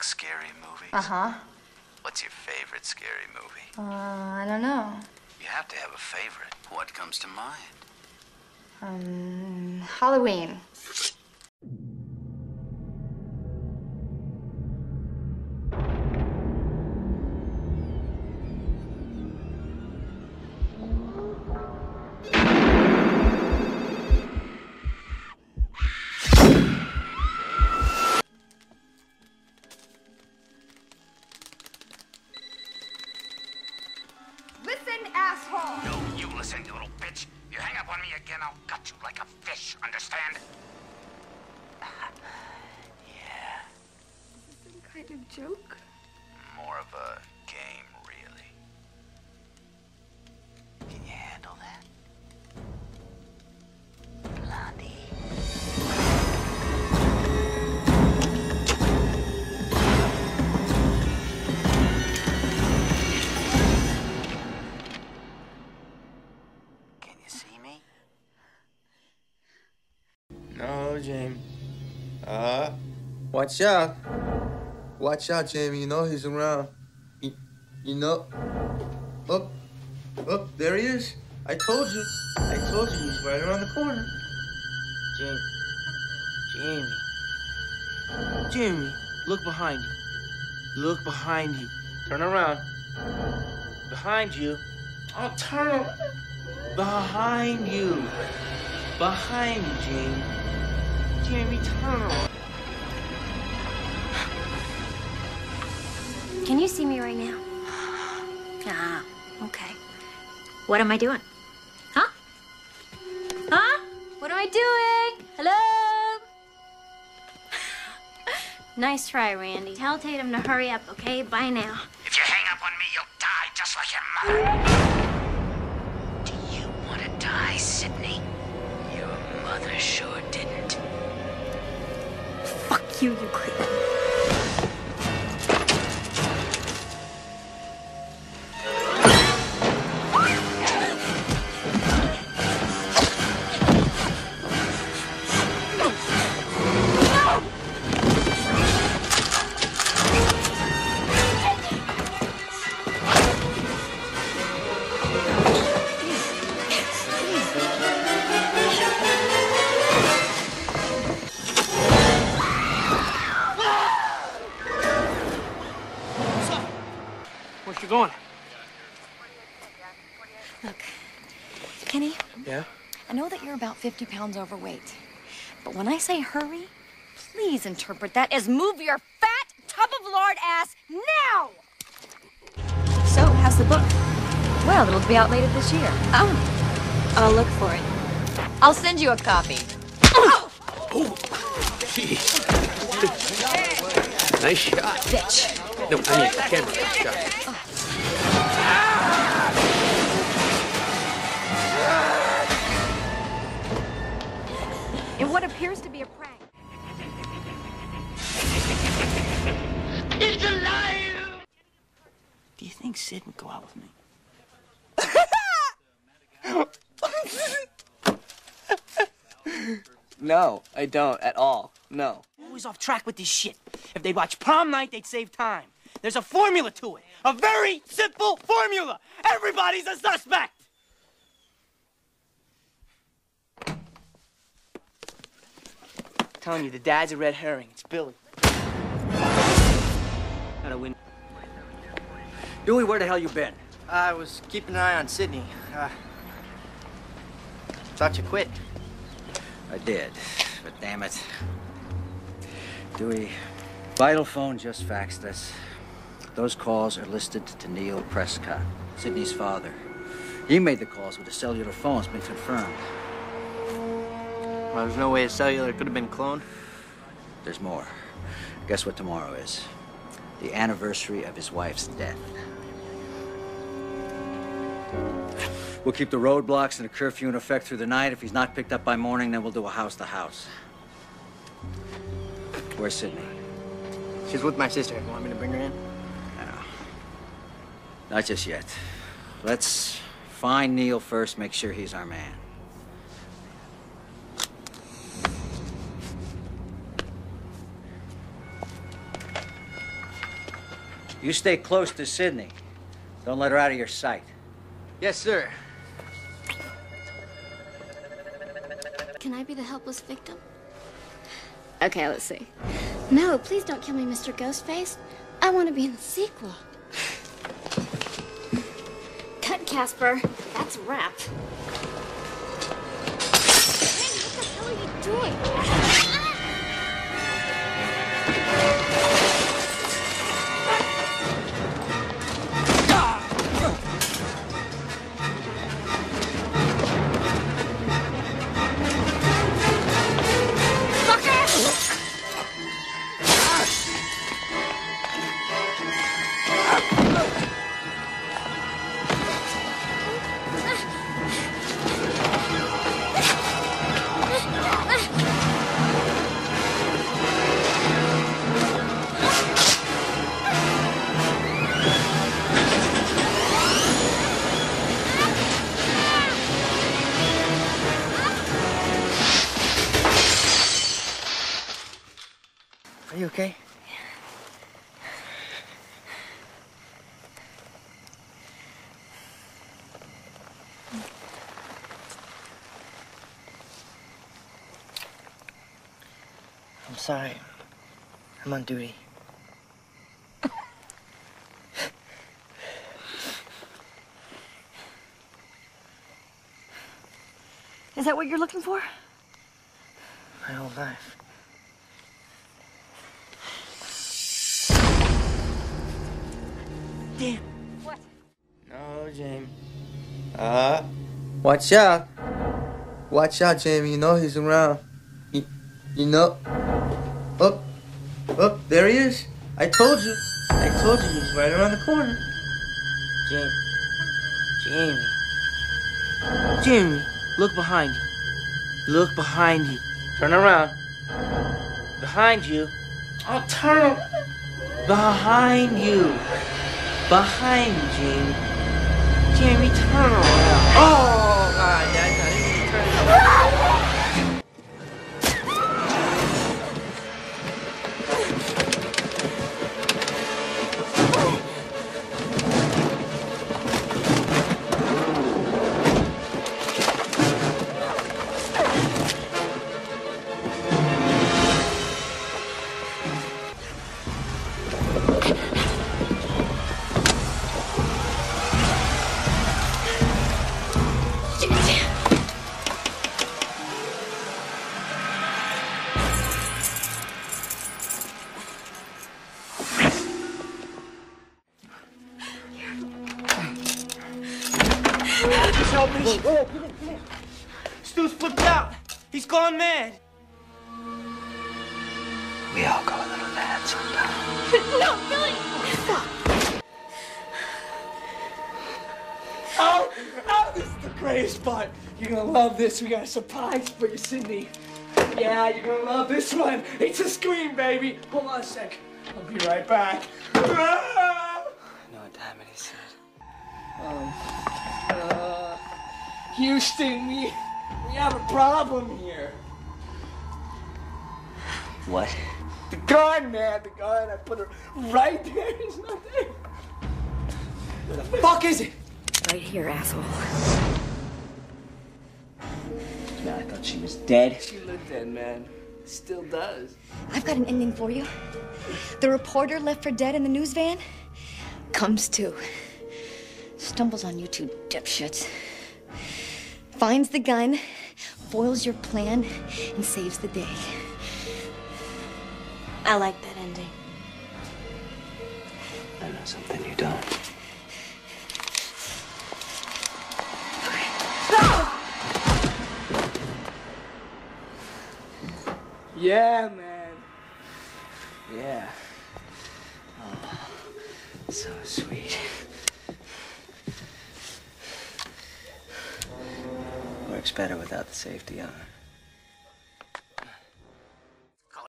like scary movies? Uh huh. What's your favorite scary movie? Uh, I don't know. You have to have a favorite. What comes to mind? Um, Halloween. me again, I'll gut you like a fish, understand? Yeah, Some kind of joke? more of a game, really. Can you handle Uh, watch out. Watch out, Jamie. You know he's around. You, you know. Oh, oh, there he is. I told you. I told you he's right around the corner. Jamie. Jamie. Jamie, look behind you. Look behind you. Turn around. Behind you. Oh, turn around. Behind you. Behind you, Jamie. Jamie, turn around. Can you see me right now? Ah, okay. What am I doing? Huh? Huh? What am I doing? Hello? nice try, Randy. Tell Tatum to hurry up, okay? Bye now. If you hang up on me, you'll die just like your mother. Do you want to die, Sidney? Your mother sure didn't. Fuck you, you going? Look, Kenny, Yeah? I know that you're about 50 pounds overweight. But when I say hurry, please interpret that as move your fat tub of lard ass now! So, how's the book? Well, it'll be out later this year. Oh, I'll look for it. I'll send you a copy. Oh. oh nice shot. Bitch. No, I mean, camera shot. Oh. Sid would go out with me? no, I don't at all. No. Always off track with this shit. If they watch prom night, they'd save time. There's a formula to it. A very simple formula. Everybody's a suspect. telling you, the dad's a red herring. It's Billy. Gotta win. Dewey, where the hell you been? I was keeping an eye on Sidney. Uh, thought you quit. I did, but damn it. Dewey, Vital Phone just faxed us. Those calls are listed to Neil Prescott, Sidney's father. He made the calls with a cellular phone. It's been confirmed. Well, there's no way a cellular could have been cloned. There's more. Guess what tomorrow is? The anniversary of his wife's death. We'll keep the roadblocks and the curfew in effect through the night. If he's not picked up by morning, then we'll do a house to house. Where's Sidney? She's with my sister. You want me to bring her in? No. Not just yet. Let's find Neil first, make sure he's our man. You stay close to Sidney. Don't let her out of your sight. Yes, sir. Can I be the helpless victim? Okay, let's see. No, please don't kill me, Mr. Ghostface. I want to be in the sequel. Cut, Casper. That's a wrap. Hey, what the hell are you doing? Okay? I'm sorry. I'm on duty. Is that what you're looking for? My whole life. Damn. What? No, Jamie. Uh, watch out. Watch out, Jamie. You know he's around. You, you know. Up. Up. There he is. I told you. I told you he's right around the corner. Jamie. Jamie. Jamie, look behind you. Look behind you. Turn around. Behind you. Oh, turn. Behind you. Behind Jamie. Jamie, turn around. Oh, Just help me. Stu's flipped out. He's gone mad. We all go a little mad sometimes. no, Billy! Oh, oh, this is the greatest part. You're gonna love this. We got a surprise for you, Sidney. Yeah, you're gonna love this one. It's a scream, baby. Hold on a sec. I'll be right back. Ah! No, damn it, he said. Um, uh, Houston, we we have a problem here. What? The gun, man, the gun. I put it right there. It's not there. Where the fuck is it? Right here, asshole. Man, I thought she was dead. She looked dead, man. Still does. I've got an ending for you. The reporter left for dead in the news van comes to. Stumbles on you two dipshits. Finds the gun, foils your plan, and saves the day. I like that ending. I know something you don't. Yeah, man. Yeah. Oh, so sweet. Works better without the safety on.